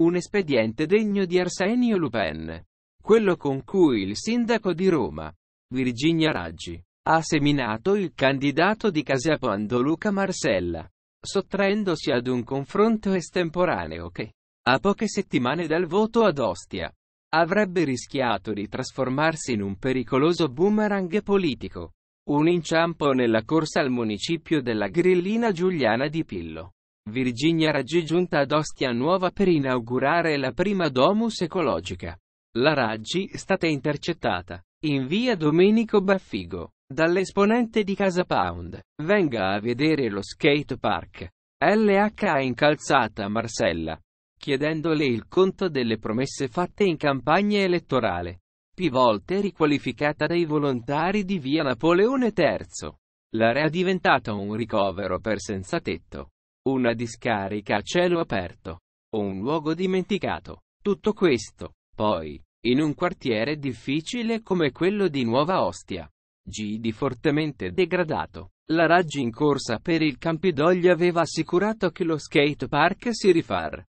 Un espediente degno di Arsenio Lupin. Quello con cui il sindaco di Roma, Virginia Raggi, ha seminato il candidato di Casapondo Luca Marcella, sottraendosi ad un confronto estemporaneo che, a poche settimane dal voto ad Ostia, avrebbe rischiato di trasformarsi in un pericoloso boomerang politico. Un inciampo nella corsa al municipio della grillina Giuliana di Pillo. Virginia Raggi giunta ad Ostia Nuova per inaugurare la prima domus ecologica. La Raggi è stata intercettata, in via Domenico Baffigo, dall'esponente di Casa Pound. Venga a vedere lo skate park. LH ha incalzata Marcella, chiedendole il conto delle promesse fatte in campagna elettorale più volte riqualificata dai volontari di via Napoleone III. L'area è diventata un ricovero per senza tetto, una discarica a cielo aperto, o un luogo dimenticato. Tutto questo, poi, in un quartiere difficile come quello di Nuova Ostia. G di fortemente degradato. La Raggi in corsa per il Campidoglio aveva assicurato che lo skate park si rifar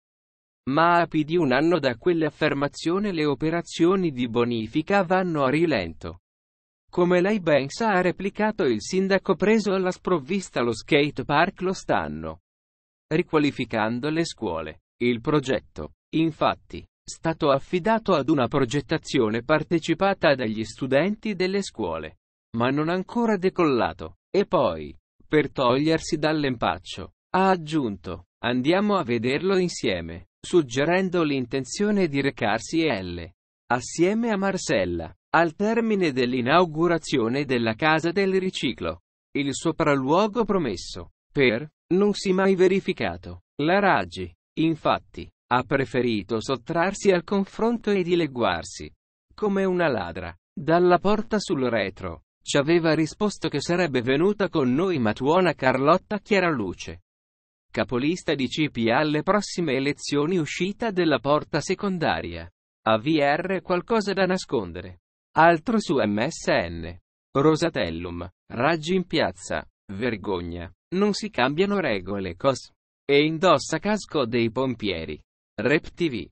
ma a più di un anno da quell'affermazione le operazioni di bonifica vanno a rilento. Come lei ben sa ha replicato il sindaco preso alla sprovvista lo skate park lo stanno riqualificando le scuole. Il progetto, infatti, stato affidato ad una progettazione partecipata dagli studenti delle scuole, ma non ancora decollato. E poi, per togliersi dall'empaccio, ha aggiunto, andiamo a vederlo insieme suggerendo l'intenzione di recarsi L. assieme a Marcella, al termine dell'inaugurazione della Casa del Riciclo. Il sopralluogo promesso, per, non si mai verificato. La Raggi, infatti, ha preferito sottrarsi al confronto e dileguarsi, come una ladra, dalla porta sul retro. Ci aveva risposto che sarebbe venuta con noi ma tuona Carlotta Chiaraluce capolista di CP alle prossime elezioni uscita della porta secondaria. AVR qualcosa da nascondere. Altro su MSN. Rosatellum. Raggi in piazza. Vergogna. Non si cambiano regole cos. E indossa casco dei pompieri. Rep TV.